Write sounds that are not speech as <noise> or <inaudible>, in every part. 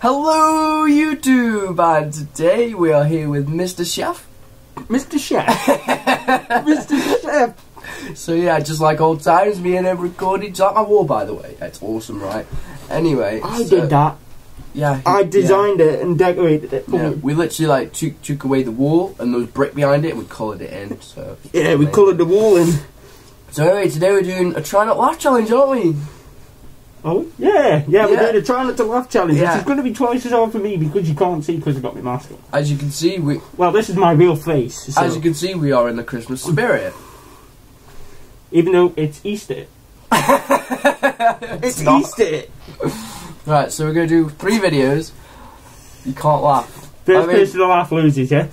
Hello, YouTube, and today we are here with Mr. Chef. Mr. Chef. <laughs> Mr. Chef. So yeah, just like old times, me and him recording. It's like my wall, by the way. It's awesome, right? Anyway, I so- did that. Yeah, I yeah. designed it and decorated it. Yeah, we literally like took, took away the wall and there was brick behind it and we coloured it in. So Yeah, we coloured the wall in. So anyway, today we're doing a try not laugh challenge, aren't we? Oh, yeah, yeah, we're Yeah. doing a try not to laugh challenge. Yeah. This is going to be twice as hard for me because you can't see because I've got my mask on. As you can see, we Well, this is my real face. So, as you can see we are in the Christmas spirit. even though it's Easter. <laughs> it's not. Easter. Right, so we're gonna do three videos. You can't laugh. First I mean- person to laugh loses, yeah?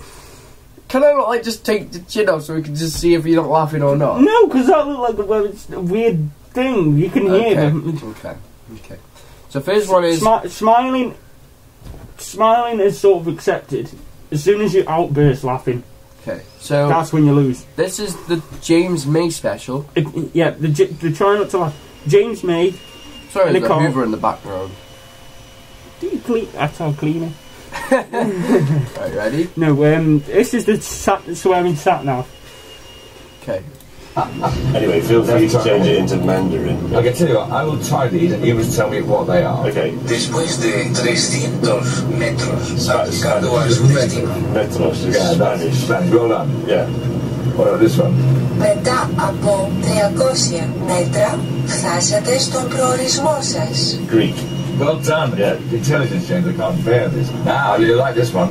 Can I not like just take the chin off so we can just see if you're not laughing or not? No, because that looked like a weird thing. You can hear Okay. them. Okay. Okay. So first one is Smi- smiling, smiling is sort of accepted. As soon as you outburst laughing, okay. So that's when you lose. this is the James May special. It, yeah, the, the try not to laugh. James May, Sorry, Nicole. Hoover in the background. do you clean? That's how cleaner. <laughs> <laughs> Right, ready? No, um, this is the sat, swearing sat now. Okay. <laughs> Anyway, feel free to change it into Mandarin. I can tell you what, I will try these and you must tell me what they are. Okay. Después de 300 metros aplicado a su destino, Metros is Yeah, that's Spanish. Spanish. Well done. Yeah. What about this one? Μετά από 300 μέτρα φτάσατε στον προορισμό σας. Greek. Well done. Yeah. Intelligence, James, I can't bear this. Now, you like this one?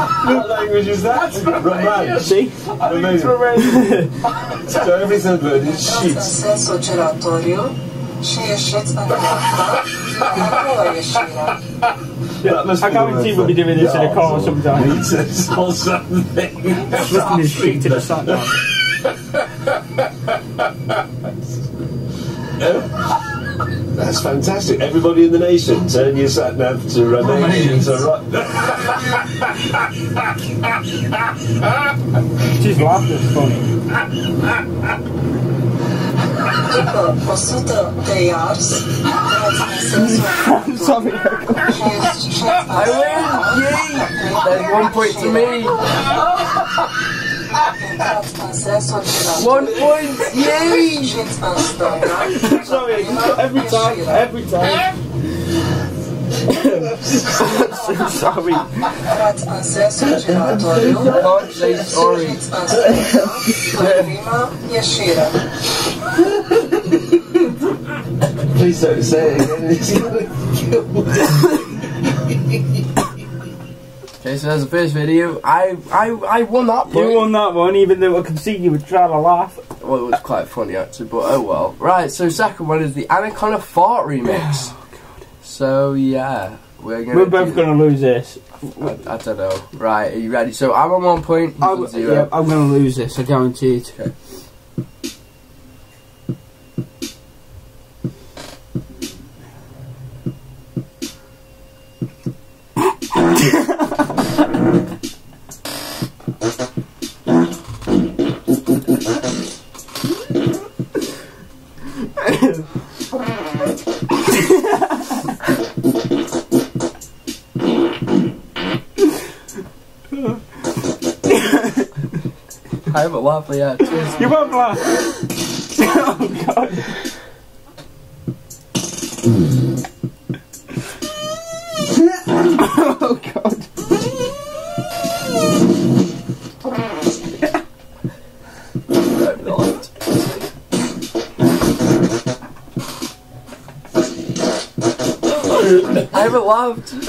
a doua ieșire. What language is that? Romance. See? Amazing. so every third word is Intrați sheets. sensul giratoriu și ieșiți în dreapta. A doua ieșire. That must I be the guarantee word we'll be doing this in a car yards or sometime. meters or something. Listening straight to the sat nav. That's fantastic. Everybody in the nation, turn your sat nav to Romanian. So right. Just laughter's funny. După 100 treiarzi, intrați în Sorry. I win! Yay! There's one point to me. <laughs> Intrați în sensul giratoriu. One point! Yay! Ieșiți în stânga. Sorry, every time, every time. Sorry. Intrați în sensul giratoriu. Can't say sorry. Ieșiți în stânga. În prima ieșire. Please don't say it again. It's gonna kill me. Okay, so that's the first video. I I I won that point. You won that one, even though I could see you were trying to laugh. Well, it was quite funny actually, but oh well. Right, so second one is the Anaconda Fart remix. Oh, So yeah, we're gonna. We're both going to lose this. I, I don't know. Right, are you ready? So I'm on one point. I'm, zero. yeah, I'm going to lose this, I guarantee it. Okay. I haven't laughed yet. You won't laugh. oh, God. Laughed. <laughs>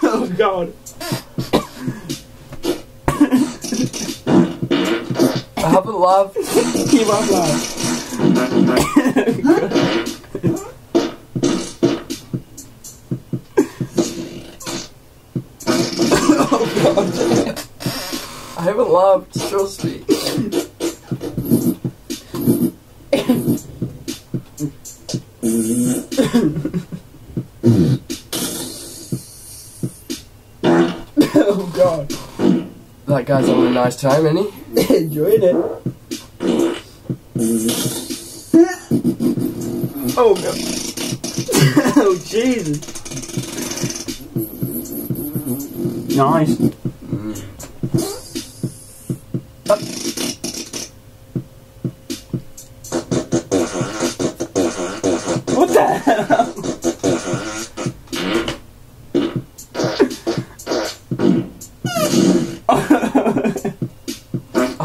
Oh, God. I haven't laughed. You won't laugh. I haven't laughed, trust me. Guy's having a nice time, isn't he? <laughs> Enjoying it. oh god. <laughs> oh Jesus. Nice.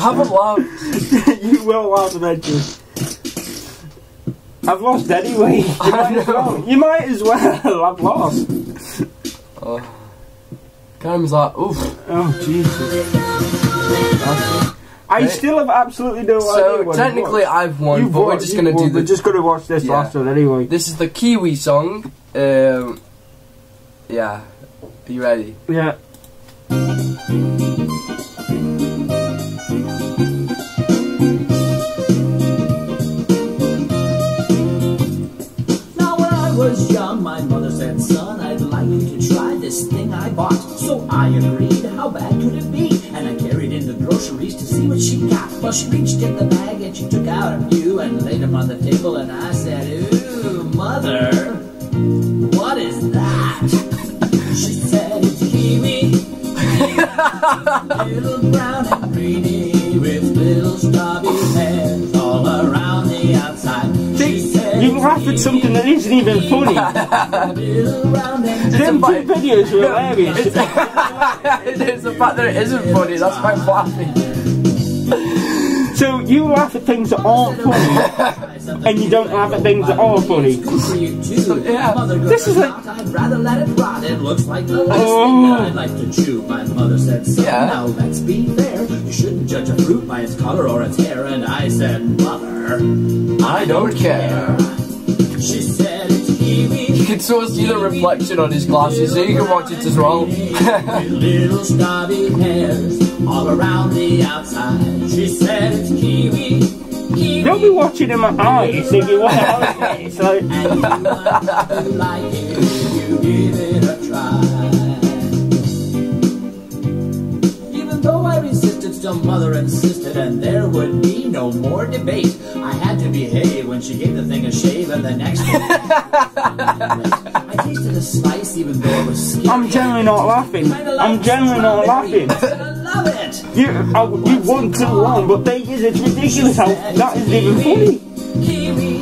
I haven't laughed. <laughs> you will laugh eventually. I've lost anyway. You I might as well. You might as well. <laughs> I've lost. Graham's like, oof. Oh Jesus. I Right. still have absolutely no idea. So technically. I've won, You've but we're won, just you've gonna won. do We're just gonna watch this Yeah. last one anyway. This is the Kiwi song. Um, yeah. Are you ready? Yeah. She got. Well, she reached in the bag and she took out a few and laid them on the table and I said, ooh, mother, what is that? She said, it's kiwi. <laughs> little brown and greeny with little stubby hairs all around the outside. She said, You laugh at something that isn't even funny. little <laughs> Them two videos were hilarious. <laughs> it's the fact that it isn't funny, that's why I'm laughing. So you laugh at things that aren't funny, <laughs> and you don't laugh at things that are funny. for you too. Yeah. This is like- out, I'd rather let it rot. It looks like the last Oh. thing that I'd like to chew. My mother said, son, Yeah. now let's be fair. You shouldn't judge a fruit by its color or its hair. And I said, mother, I don't care. she said, it's kiwi. You can sort of see the reflection on his glasses, so you can watch it as well. <laughs> little stubby hairs all around the outside. She said, it's kiwi. Kiwi. Don't be watching in my eyes thinking, what the hell is this? Still mother insisted, and there would be no more debate. I had to behave when she gave the thing a shave, and the next one. I tasted a slice, even though it was scary. I'm generally not laughing. I'm generally not laughing. I love it. You, I, you won too long, but thing is, it's ridiculous how that isn't even funny. Kiwi,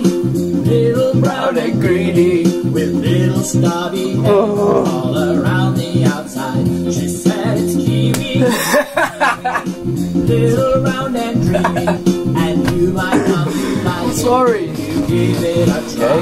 little brown and greedy. with little stubby hair Oh. Little round and dreamy, and you might come to like <laughs> Sorry. it. Give it a try.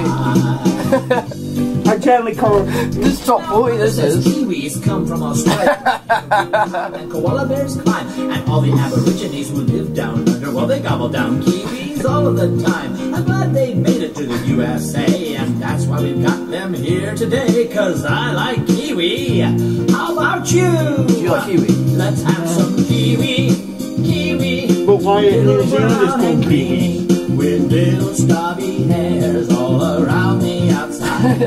I generally can't. This is top 40, this Says is. kiwis come from Australia <laughs> and koala bears climb and all the aborigines who live down under well they gobble down kiwis all of the time I'm glad they made it to the USA and that's why we've got them here today cause I like kiwi how about you Do you like kiwi? let's have some kiwi kiwi Zealand it's brown and called kiwi? with little stubby hairs all around the outside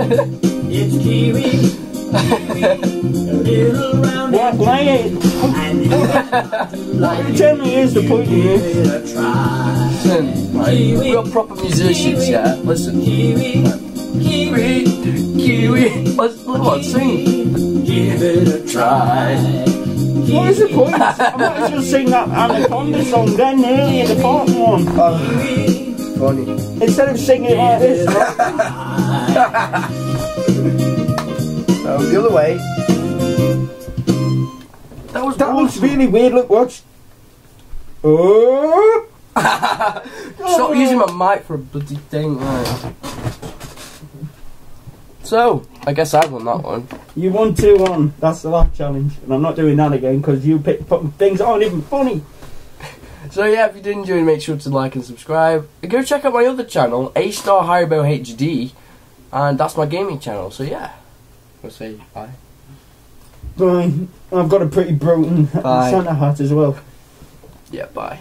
it's kiwi kiwi a little round and why and you to it generally is the point try. Listen, we're proper musicians, yeah? Listen. Kiwi, kiwi, Kiwi, kiwi. Let's, on, sing. give it a try. What is the point? <laughs> I might as well sing that Anaconda song then, nearly in the bottom one. Funny. Instead of singing it like this. right? <laughs> Oh, the other way. That was That looks really weird. Look, watch. Oh! <laughs> Stop using my mic for a bloody thing. Right. So, I guess I won that one. You won 2 1. That's the last challenge. And I'm not doing that again because you picked putting things that aren't even funny. <laughs> So yeah, if you did enjoy, make sure to like and subscribe. Go check out my other channel, A Star Haribo HD, and that's my gaming channel. So yeah, we'll say bye. Bye. I've got a pretty broken Bye. Santa hat as well. Yeah, bye.